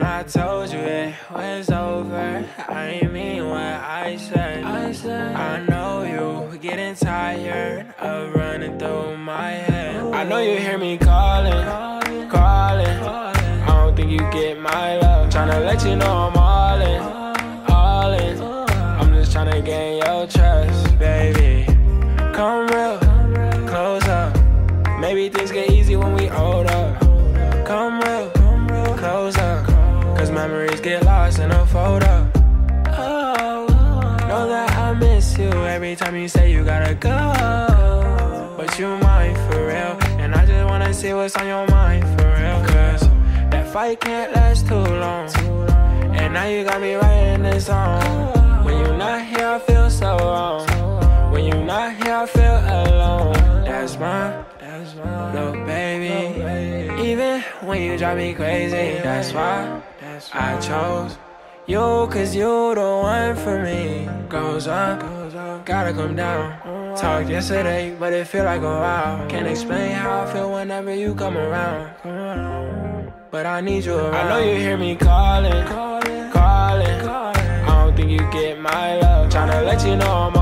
I told you it was over. I mean what I said. I said I know you getting tired of running through my head. I know you hear me calling, calling. I don't think you get my love. Tryna let you know I'm all in, uh, all in. Uh. I'm just tryna gain your trust, baby. Come real, close up. Maybe things get get lost in a photo. Oh, know that I miss you every time you say you gotta go. But you mine for real. And I just wanna see what's on your mind for real. Cause that fight can't last too long. And now you got me writing this song. When you're not here, I feel so wrong. When you're not here, I feel alone. That's my, little baby. Even when you drive me crazy, that's why I chose you, cause you the one for me. Goes up, gotta come down. Talked yesterday, but it feel like a while. Can't explain how I feel whenever you come around. But I need you around. I know you hear me calling, calling. I don't think you get my love. Tryna let you know I'm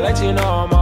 let you know I'm